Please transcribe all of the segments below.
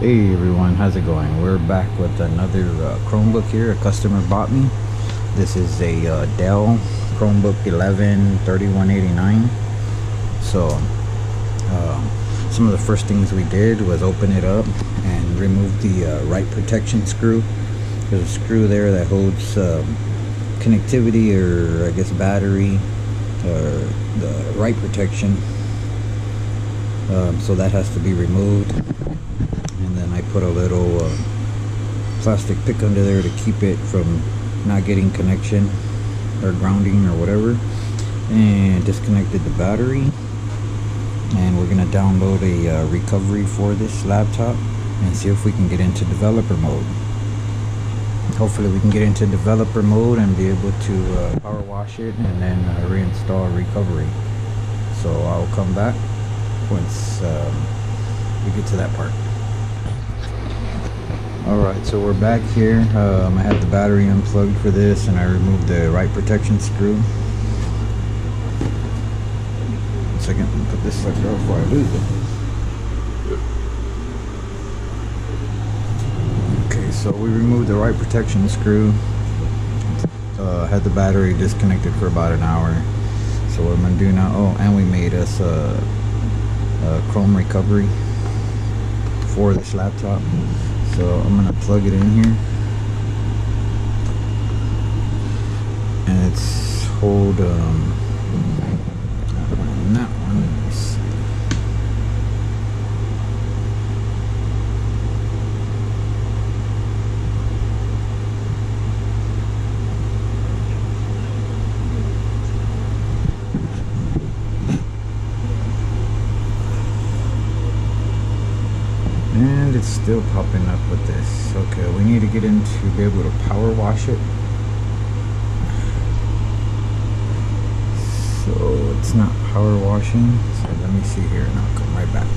Hey everyone, how's it going? We're back with another uh, Chromebook here. A customer bought me. This is a uh, Dell Chromebook 11 3189. So, uh, some of the first things we did was open it up and remove the uh, write protection screw. There's a screw there that holds um, connectivity or I guess battery or the write protection. Um, so that has to be removed and then I put a little uh, plastic pick under there to keep it from not getting connection or grounding or whatever. And disconnected the battery. And we're gonna download a uh, recovery for this laptop and see if we can get into developer mode. Hopefully we can get into developer mode and be able to uh, power wash it and then uh, reinstall recovery. So I'll come back once um, we get to that part Alright, so we're back here. Um, I had the battery unplugged for this and I removed the write protection screw. One second, let me put this sucker out before I lose it. Okay, so we removed the write protection screw. Uh, had the battery disconnected for about an hour. So what I'm gonna do now, oh, and we made us a, a Chrome recovery for this laptop. So I'm gonna plug it in here. And it's hold um that one. Let me see. And it's still popping up with this. Okay, we need to get into be able to power wash it. So it's not power washing. So let me see here and I'll come right back.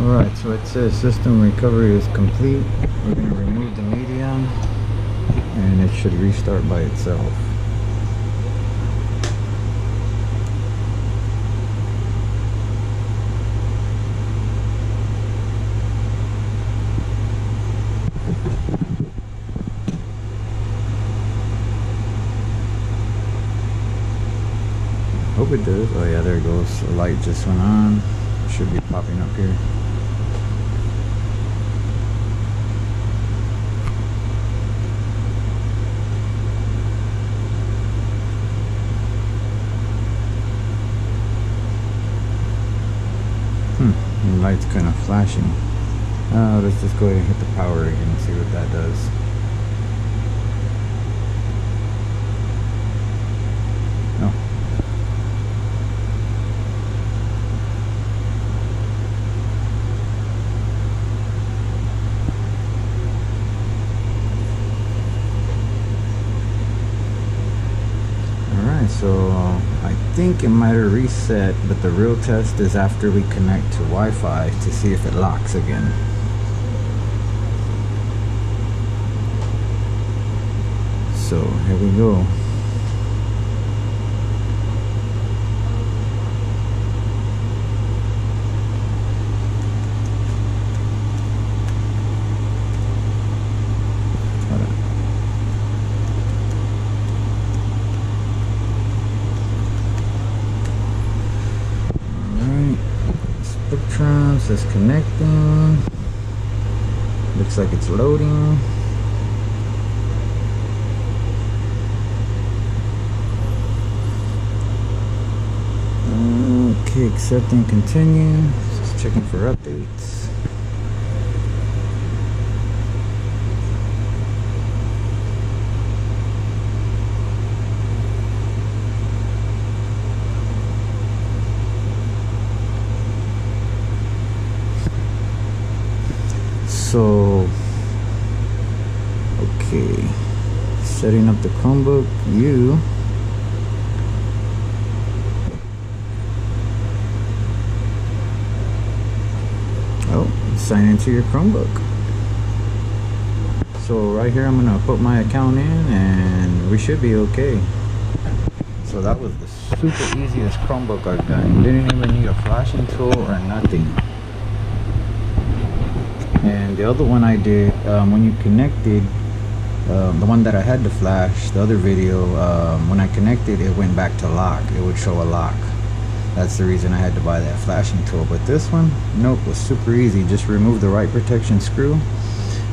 Alright, so it says system recovery is complete. We're going to remove the medium and it should restart by itself. Hope it Oh yeah, there it goes. The light just went on. It should be popping up here. Hmm, the light's kind of flashing. Uh, let's just go ahead and hit the power again and see what that does. Oh, Alright, so I think it might have reset, but the real test is after we connect to Wi-Fi to see if it locks again. So here we go. Hold on. Alright, Spectrum says connecting. Looks like it's loading. Okay, accepting continue. Just checking for updates. So, okay, setting up the Chromebook. You oh, sign into your Chromebook. So right here, I'm gonna put my account in, and we should be okay. So that was the super easiest Chromebook I've done. Didn't even need a flashing tool or nothing. The other one I did um, when you connected um, the one that I had to flash the other video um, when I connected it went back to lock. It would show a lock. That's the reason I had to buy that flashing tool. But this one nope was super easy. Just remove the write protection screw.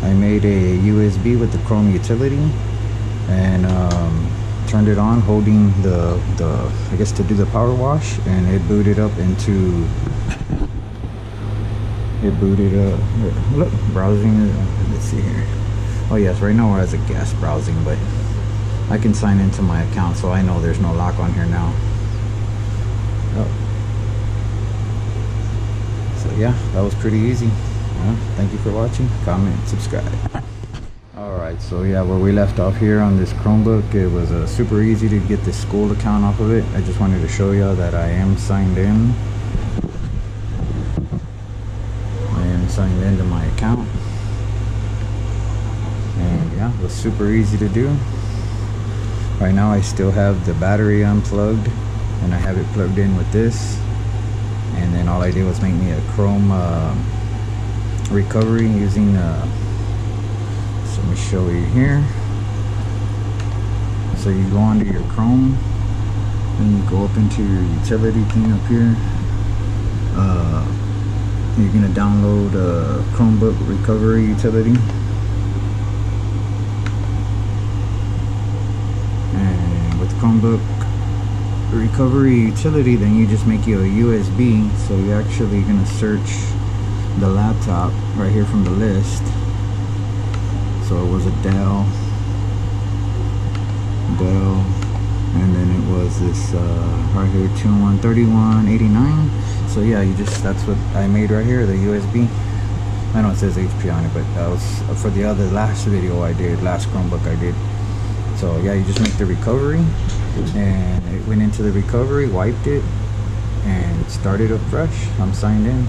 I made a USB with the chrome utility and um, turned it on holding the the I guess to do the power wash and it booted up into it booted up. Look browsing? Let's see here. Oh yes right now we're as a guest browsing but I can sign into my account so I know there's no lock on here now. Oh. so yeah that was pretty easy. Well, thank you for watching. Comment subscribe. Alright, so yeah, where we left off here on this Chromebook, it was uh, super easy to get the school account off of it. I just wanted to show y'all that I am signed in. I am signed into my account. And yeah, it was super easy to do. Right now I still have the battery unplugged and I have it plugged in with this. And then all I did was make me a Chrome uh, recovery using uh, let me show you here so you go onto your chrome and you go up into your utility thing up here uh, you're gonna download a chromebook recovery utility. And with chromebook recovery utility then you just make you a usb so you're actually gonna search the laptop right here from the list. So it was a Dell. Dell. And then it was this uh, right here 2-in-1 so yeah you just that's what I made right here the USB I know it says HP on it but that was for the other last video I did last Chromebook I did. So yeah you just make the recovery and it went into the recovery wiped it and started up fresh. I'm signed in.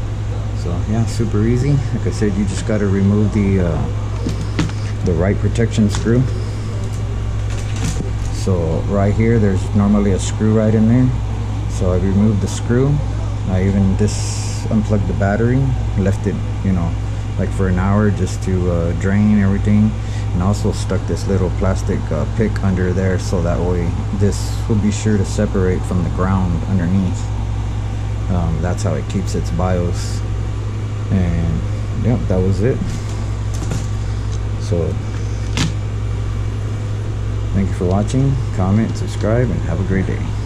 So yeah super easy. Like I said you just got to remove the uh, the write protection screw. So right here there's normally a screw right in there. So I removed the screw I even just unplugged the battery left it you know like for an hour just to uh, drain everything and also stuck this little plastic uh, pick under there so that way this will be sure to separate from the ground underneath. Um, that's how it keeps its BIOS. And yep that was it. So thank you for watching comment subscribe and have a great day